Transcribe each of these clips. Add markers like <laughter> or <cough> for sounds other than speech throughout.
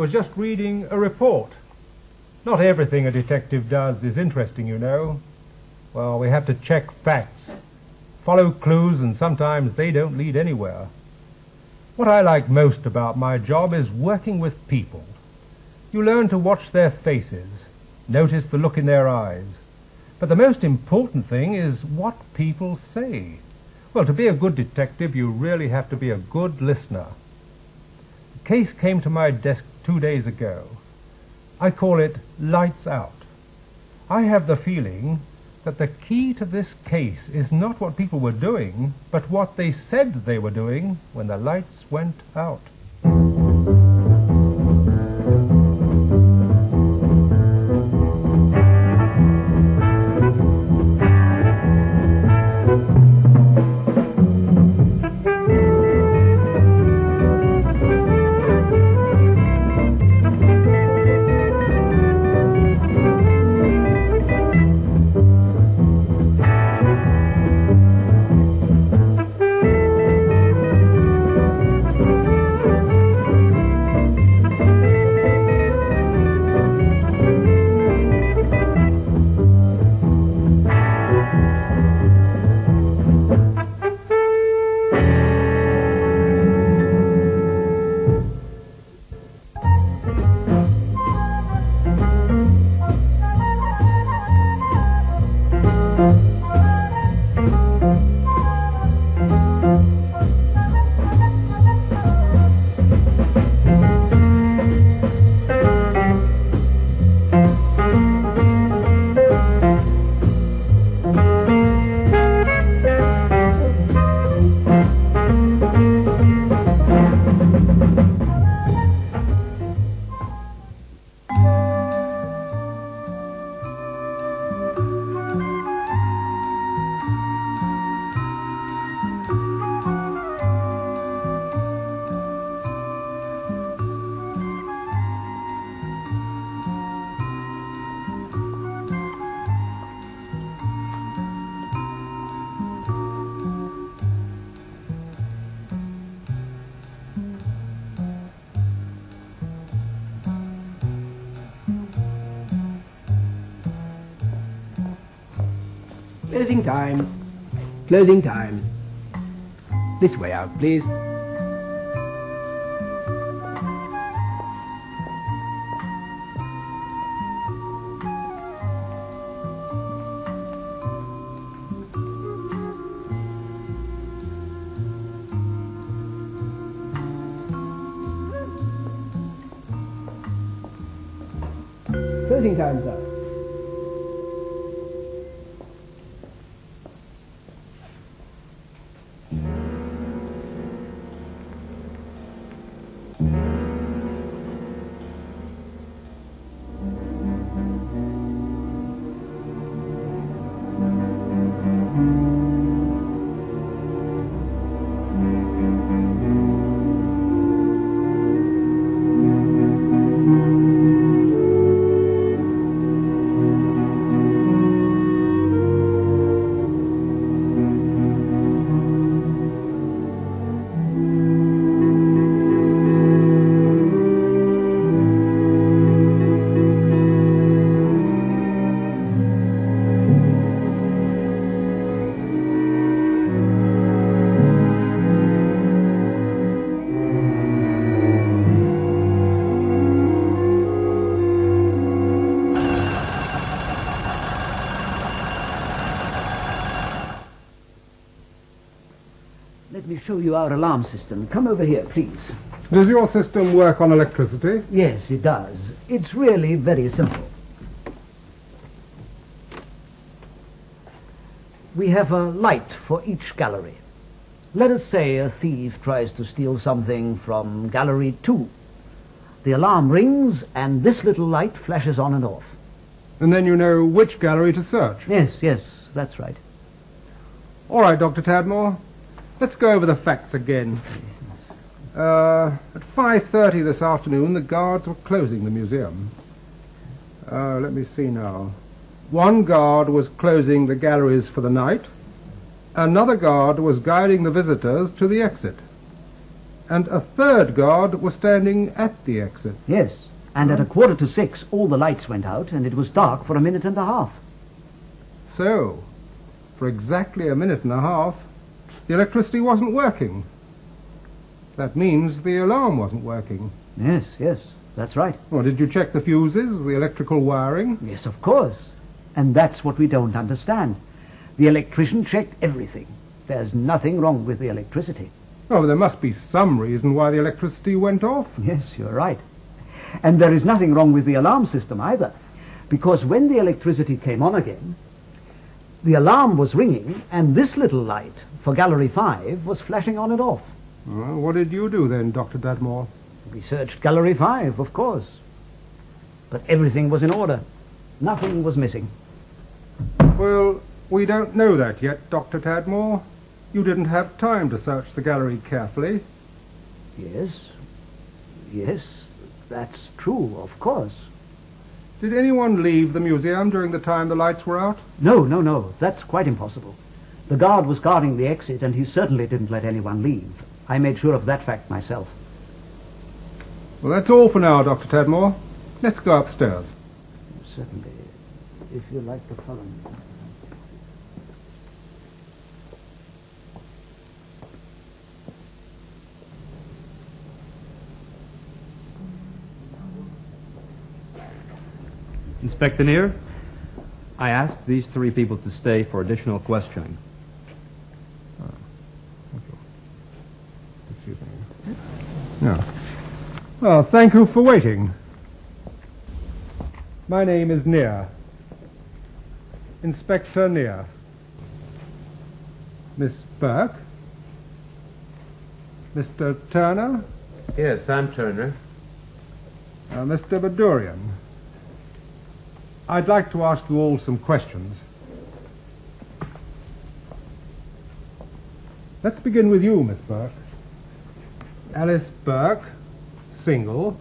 was just reading a report. Not everything a detective does is interesting, you know. Well, we have to check facts, follow clues, and sometimes they don't lead anywhere. What I like most about my job is working with people. You learn to watch their faces, notice the look in their eyes. But the most important thing is what people say. Well, to be a good detective, you really have to be a good listener. The case came to my desk two days ago. I call it Lights Out. I have the feeling that the key to this case is not what people were doing, but what they said they were doing when the lights went out. Closing time. Closing time. This way out, please. Our alarm system. Come over here, please. Does your system work on electricity? Yes, it does. It's really very simple. We have a light for each gallery. Let us say a thief tries to steal something from gallery two. The alarm rings and this little light flashes on and off. And then you know which gallery to search. Yes, yes, that's right. All right, Dr. Tadmore. Let's go over the facts again. Uh, at 5.30 this afternoon, the guards were closing the museum. Uh, let me see now. One guard was closing the galleries for the night. Another guard was guiding the visitors to the exit. And a third guard was standing at the exit. Yes. And at a quarter to six, all the lights went out, and it was dark for a minute and a half. So, for exactly a minute and a half, the electricity wasn't working. That means the alarm wasn't working. Yes, yes, that's right. Well, did you check the fuses, the electrical wiring? Yes, of course. And that's what we don't understand. The electrician checked everything. There's nothing wrong with the electricity. Oh, there must be some reason why the electricity went off. Yes, you're right. And there is nothing wrong with the alarm system either. Because when the electricity came on again, the alarm was ringing, and this little light for Gallery 5 was flashing on and off. Well, what did you do then, Dr. Tadmore? We searched Gallery 5, of course. But everything was in order. Nothing was missing. Well, we don't know that yet, Dr. Tadmore. You didn't have time to search the gallery carefully. Yes. Yes, that's true, of course. Did anyone leave the museum during the time the lights were out? No, no, no. That's quite impossible. The guard was guarding the exit, and he certainly didn't let anyone leave. I made sure of that fact myself. Well, that's all for now, Dr. Tadmore. Let's go upstairs. Certainly. If you like to follow me. Inspector Neer, I asked these three people to stay for additional questioning. Excuse me. No. Well, thank you for waiting. My name is Near. Inspector Near. Miss Burke? Mr. Turner? Yes, I'm Turner. Uh, Mr. Badurian? I'd like to ask you all some questions. Let's begin with you, Miss Burke. Alice Burke, single,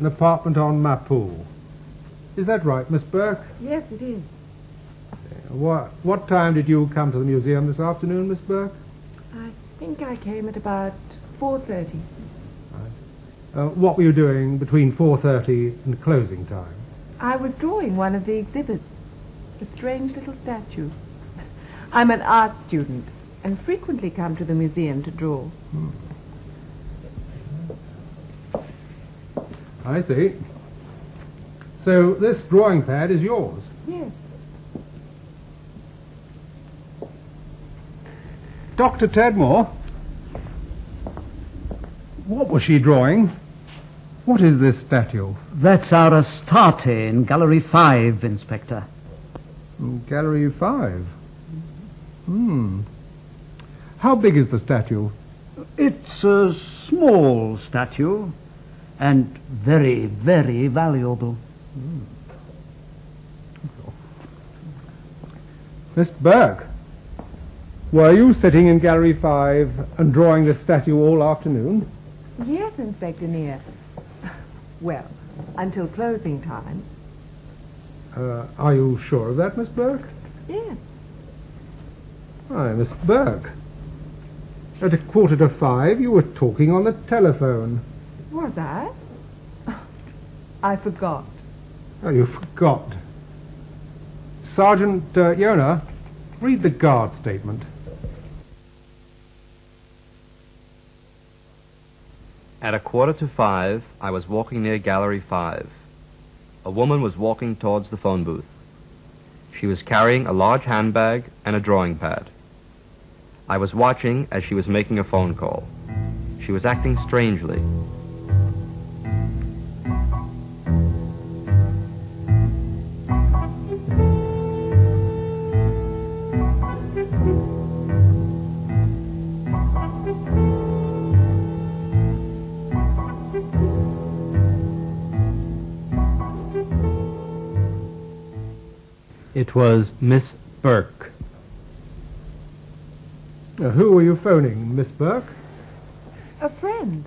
an apartment on Mapool. Is that right, Miss Burke? Yes, it is. What, what time did you come to the museum this afternoon, Miss Burke? I think I came at about 4.30. Uh, what were you doing between 4.30 and closing time? I was drawing one of the exhibits, a strange little statue. I'm an art student and frequently come to the museum to draw. Hmm. I see. So this drawing pad is yours? Yes. Dr. Tadmore? What was she drawing? What is this statue? That's our Astarte in Gallery 5, Inspector. Gallery 5. Hmm. How big is the statue? It's a small statue and very, very valuable. Miss Burke, were you sitting in Gallery 5 and drawing this statue all afternoon? Yes, Inspector Near. Well, until closing time. Uh, are you sure of that, Miss Burke? Yes. Why, Miss Burke. At a quarter to five, you were talking on the telephone. Was I? I forgot. Oh, you forgot. Sergeant uh, Yona, read the guard statement. At a quarter to five, I was walking near Gallery 5. A woman was walking towards the phone booth. She was carrying a large handbag and a drawing pad. I was watching as she was making a phone call. She was acting strangely. Was Miss Burke. Uh, who were you phoning, Miss Burke? A friend.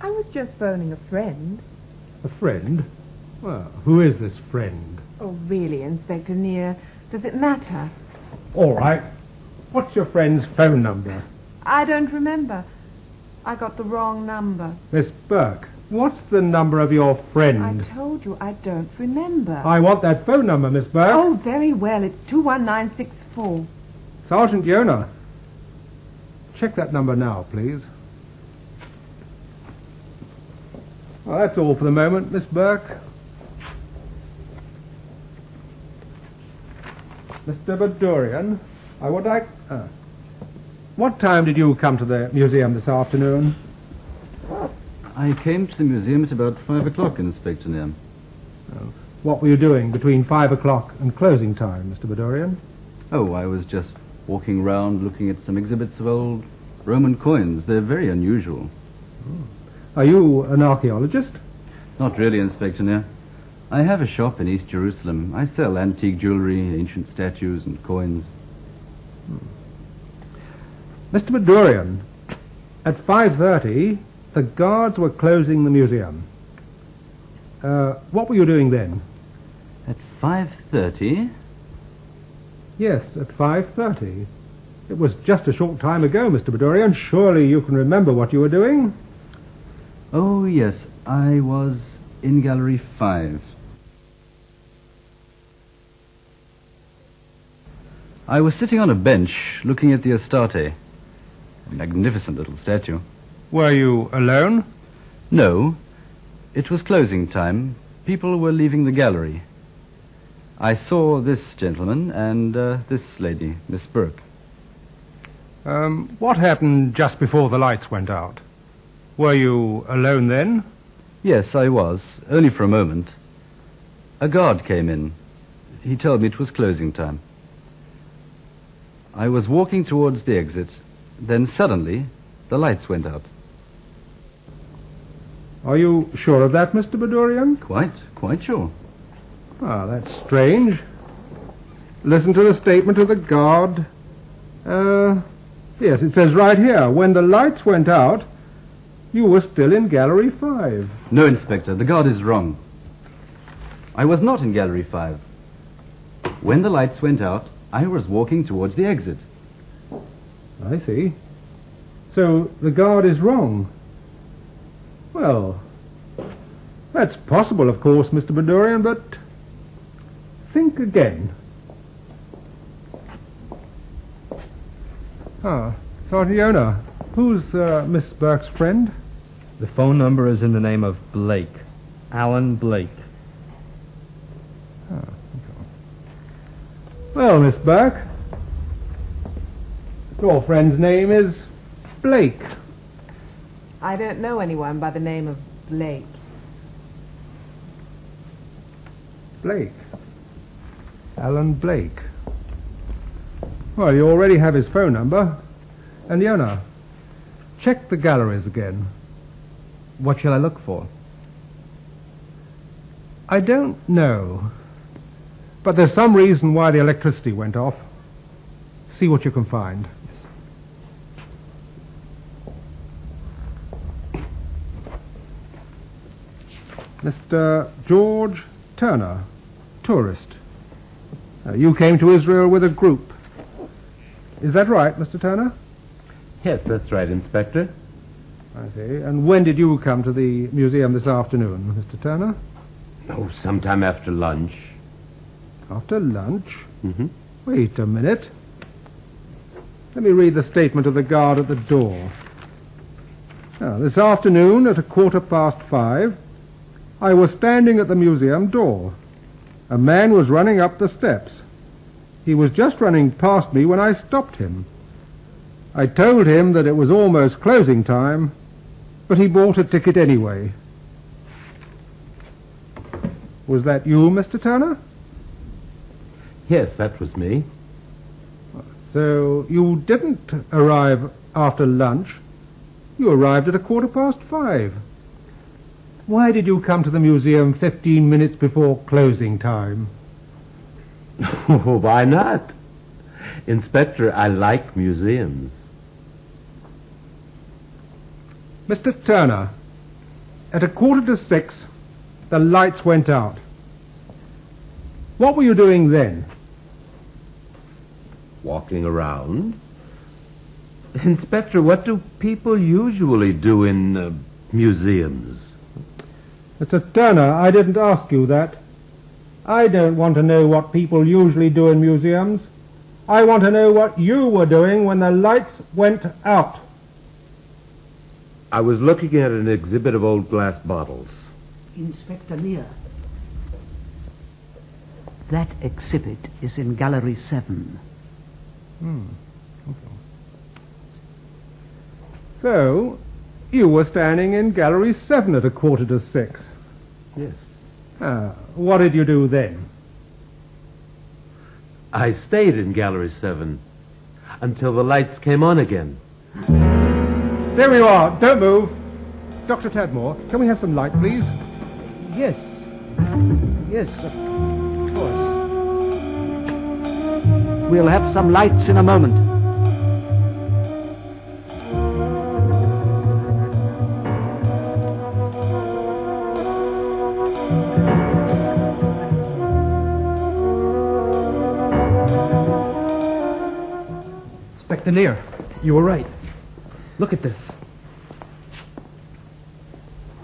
I was just phoning a friend. A friend? Well, who is this friend? Oh, really, Inspector Near? Does it matter? All right. What's your friend's phone number? I don't remember. I got the wrong number. Miss Burke, what's the number of your friend? I told you I don't remember. I want that phone number, Miss Burke. Oh, very well. It's 21964. Sergeant Yona. Check that number now, please. Well, that's all for the moment, Miss Burke. Mr. Badurian, I would like. Uh, what time did you come to the museum this afternoon? I came to the museum at about five o'clock, Inspector Nim. Uh, what were you doing between five o'clock and closing time, Mr. Badurian? Oh, I was just walking round looking at some exhibits of old Roman coins. They're very unusual. Hmm. Are you an archaeologist? Not really, Inspector Nim. I have a shop in East Jerusalem. I sell antique jewelry, ancient statues, and coins. Hmm. Mr. Badurian, at 5.30, the guards were closing the museum. Uh, what were you doing then? At five thirty, Yes, at 5.30. It was just a short time ago, Mr. Badurian. Surely you can remember what you were doing? oh yes, I was in Gallery Five. I was sitting on a bench looking at the Astarte. A magnificent little statue. Were you alone? No, it was closing time. People were leaving the gallery. I saw this gentleman and uh, this lady, Miss Burke. Um, what happened just before the lights went out? Were you alone then? Yes, I was, only for a moment. A guard came in. He told me it was closing time. I was walking towards the exit. Then suddenly, the lights went out. Are you sure of that, Mr. Badurian? Quite, quite sure. Ah, that's strange. Listen to the statement of the guard. Uh, yes, it says right here, when the lights went out, you were still in Gallery 5. No, Inspector, the guard is wrong. I was not in Gallery 5. When the lights went out, I was walking towards the exit. I see. So the guard is wrong. Well, that's possible, of course, Mr. Badurian, but think again. Ah, Sergeant Yona, who's uh, Miss Burke's friend? The phone number is in the name of Blake. Alan Blake. Well, Miss Burke, your friend's name is Blake. I don't know anyone by the name of Blake. Blake. Alan Blake. Well, you already have his phone number. And Yona, check the galleries again. What shall I look for? I don't know. But there's some reason why the electricity went off. See what you can find. Mr. George Turner, tourist. Uh, you came to Israel with a group. Is that right, Mr. Turner? Yes, that's right, Inspector. I see. And when did you come to the museum this afternoon, Mr. Turner? Oh, sometime after lunch. After lunch? Mm-hmm. Wait a minute. Let me read the statement of the guard at the door. Now, this afternoon at a quarter past five, I was standing at the museum door. A man was running up the steps. He was just running past me when I stopped him. I told him that it was almost closing time, but he bought a ticket anyway. Was that you, Mr. Turner? Yes, that was me. So you didn't arrive after lunch. You arrived at a quarter past five. Why did you come to the museum 15 minutes before closing time? <laughs> Oh, why not? Inspector, I like museums. Mr. Turner, at a quarter to six, the lights went out. What were you doing then? Walking around. Inspector, what do people usually do in uh, museums? Mr. Turner, I didn't ask you that. I don't want to know what people usually do in museums. I want to know what you were doing when the lights went out. I was looking at an exhibit of old glass bottles. Inspector Near. That exhibit is in Gallery 7. Hmm. Okay. So, you were standing in Gallery 7 at a quarter to six. Yes. Ah, what did you do then? I stayed in Gallery 7 until the lights came on again. There you are. Don't move. Dr. Tadmore, can we have some light, please? Yes. Yes, of course. We'll have some lights in a moment. Inspector Near, you were right. Look at this.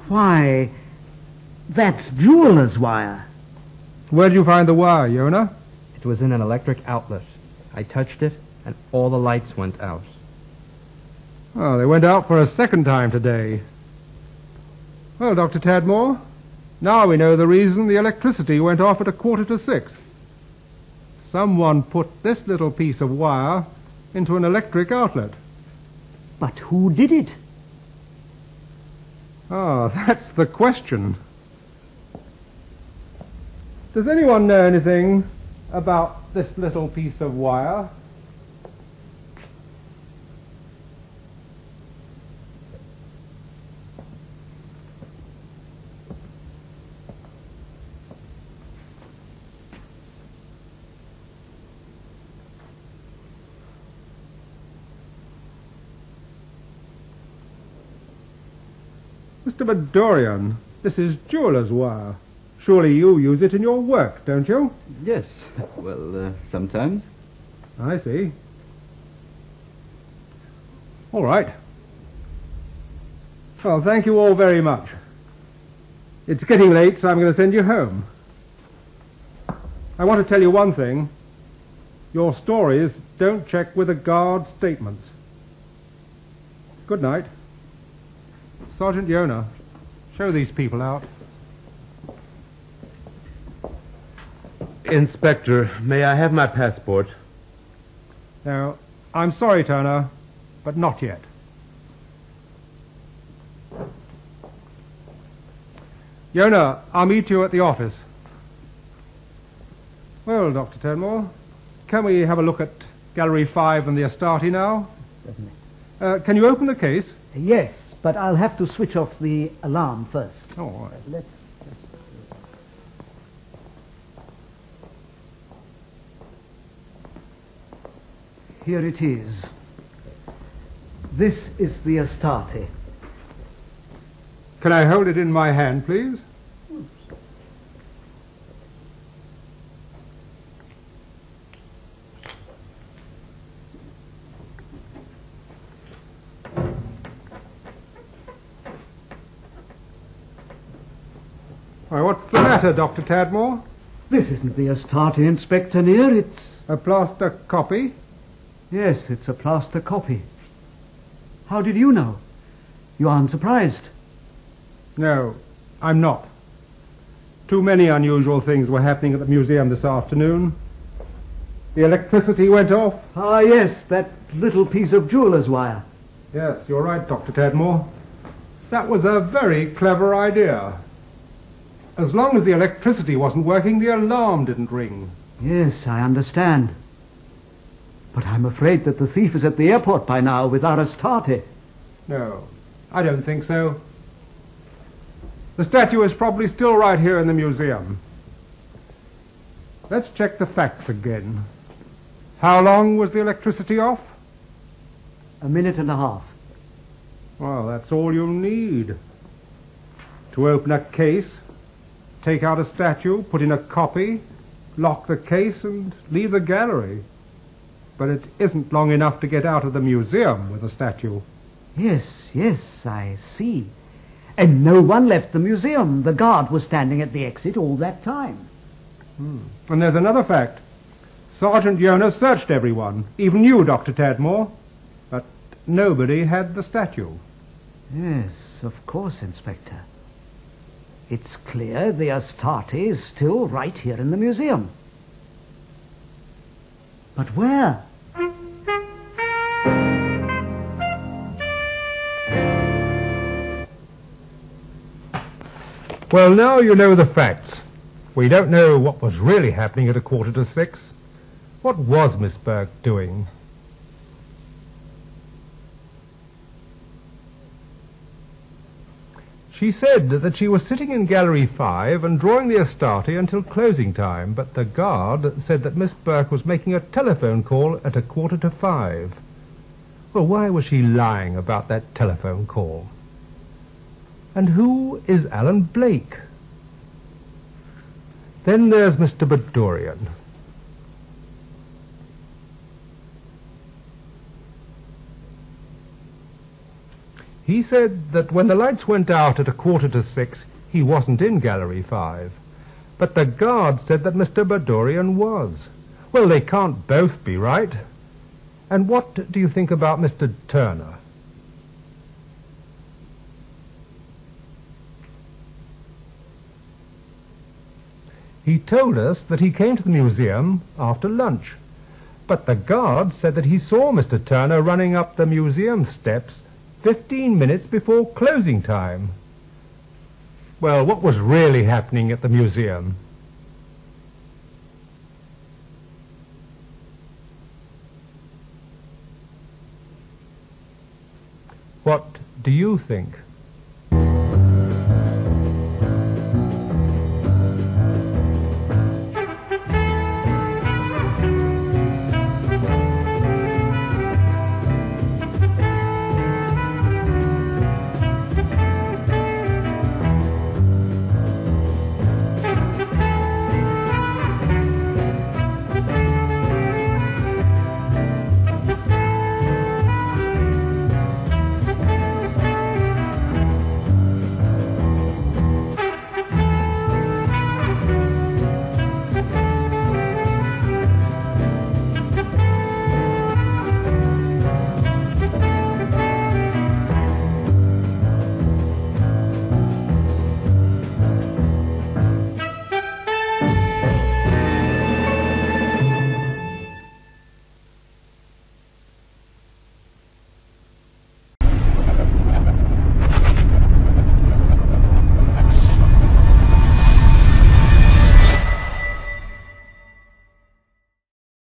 Why, that's jeweler's wire. Where did you find the wire, Yona? It was in an electric outlet. I touched it, and all the lights went out. Oh, they went out for a second time today. Well, Dr. Tadmore, now we know the reason the electricity went off at a quarter to six. Someone put this little piece of wire into an electric outlet. But who did it? Ah, <laughs> that's the question. Does anyone know anything about this little piece of wire? Mr. Bedorian, this is jeweler's wire. Surely you use it in your work, don't you? Yes. Well, uh, sometimes. I see. All right. Well, thank you all very much. It's getting late, so I'm going to send you home. I want to tell you one thing. Your stories don't check with the guard's statements. Good night. Sergeant Yona, show these people out. Inspector, may I have my passport? Now, I'm sorry, Turner, but not yet. Yona, I'll meet you at the office. Well, Dr. Tadmore, can we have a look at Gallery 5 and the Astarte now? Uh, can you open the case? Yes, but I'll have to switch off the alarm first. Oh, all right. Let's just... Here it is. This is the Astarte. Can I hold it in my hand, please? Why, what's the matter, Dr. Tadmore? This isn't the Astarte, Inspector Near. It's. A plaster copy? Yes, it's a plaster copy. How did you know? You aren't surprised. No, I'm not. Too many unusual things were happening at the museum this afternoon. The electricity went off. Ah, yes, that little piece of jeweler's wire. Yes, you're right, Dr. Tadmore. That was a very clever idea. As long as the electricity wasn't working, the alarm didn't ring. Yes, I understand. But I'm afraid that the thief is at the airport by now with our Astarte. No, I don't think so. The statue is probably still right here in the museum. Let's check the facts again. How long was the electricity off? A minute and a half. Well, that's all you'll need. To open a case, take out a statue, put in a copy, lock the case, and leave the gallery. but it isn't long enough to get out of the museum with a statue. Yes, yes, I see. And no one left the museum. The guard was standing at the exit all that time. Hmm. And there's another fact. Sergeant Jonas searched everyone, even you, Dr. Tadmore. But nobody had the statue. Yes, of course, Inspector. It's clear the Astarte is still right here in the museum. But where? Well, now you know the facts. We don't know what was really happening at a quarter to six. What was Miss Burke doing? She said that she was sitting in Gallery 5 and drawing the Astarte until closing time, but the guard said that Miss Burke was making a telephone call at a quarter to five. Well, why was she lying about that telephone call? And who is Alan Blake? Then there's Mr. Badorian. He said that when the lights went out at a quarter to six, he wasn't in Gallery 5. But the guard said that Mr. Badorian was. Well, they can't both be right. And what do you think about Mr. Turner? He told us that he came to the museum after lunch. But the guard said that he saw Mr. Turner running up the museum steps 15 minutes before closing time. Well, what was really happening at the museum? What do you think?